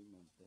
irmãos, tá